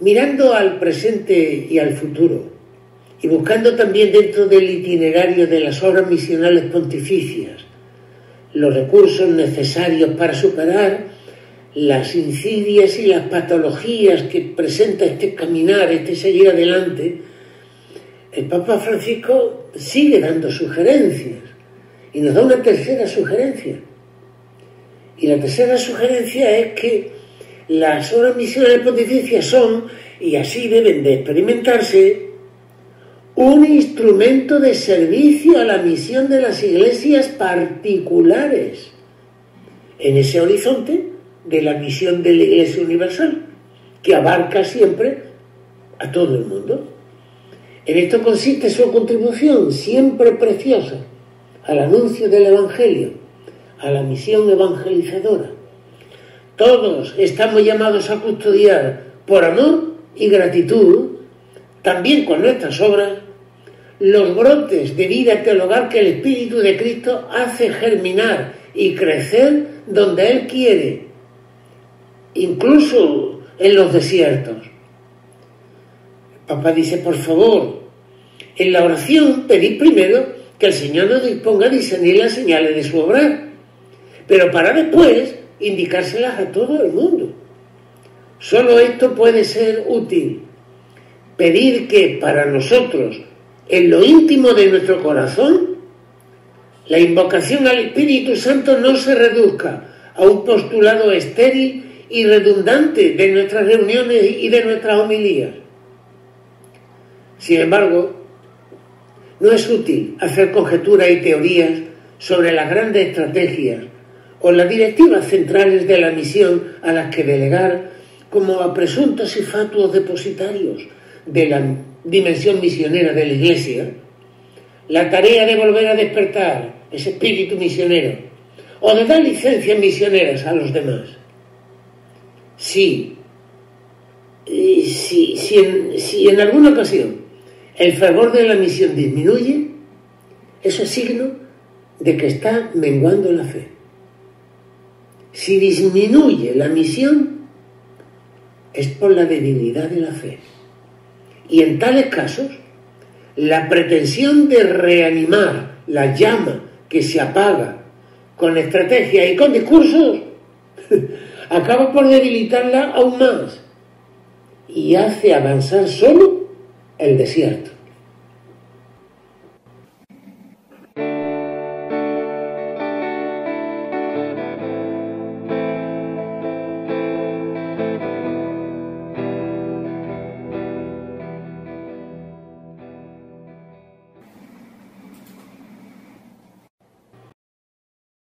Mirando al presente y al futuro, y buscando también dentro del itinerario de las obras misionales pontificias los recursos necesarios para superar las insidias y las patologías que presenta este caminar, este seguir adelante, el Papa Francisco sigue dando sugerencias y nos da una tercera sugerencia. Y la tercera sugerencia es que las obras misionales pontificias son, y así deben de experimentarse, un instrumento de servicio a la misión de las iglesias particulares en ese horizonte de la misión de la Iglesia Universal, que abarca siempre a todo el mundo. En esto consiste su contribución, siempre preciosa, al anuncio del Evangelio, a la misión evangelizadora. Todos estamos llamados a custodiar por amor y gratitud, también con nuestras obras, los brotes de vida teologal que el Espíritu de Cristo hace germinar y crecer donde Él quiere, incluso en los desiertos. Papá dice, por favor, en la oración pedid primero que el Señor nos disponga a discernir las señales de su obra, pero para después indicárselas a todo el mundo. Solo esto puede ser útil. Pedir que para nosotros, en lo íntimo de nuestro corazón, la invocación al Espíritu Santo no se reduzca a un postulado estéril y redundante de nuestras reuniones y de nuestras homilías. Sin embargo, no es útil hacer conjeturas y teorías sobre las grandes estrategias o las directivas centrales de la misión a las que delegar como a presuntos y fatuos depositarios de la dimensión misionera de la Iglesia, la tarea de volver a despertar ese espíritu misionero o de dar licencias misioneras a los demás. Sí, si, si, en, si en alguna ocasión el fervor de la misión disminuye, eso es signo de que está menguando la fe. Si disminuye la misión, es por la debilidad de la fe. Y en tales casos, la pretensión de reanimar la llama que se apaga con estrategia y con discursos, acaba por debilitarla aún más y hace avanzar solo el desierto.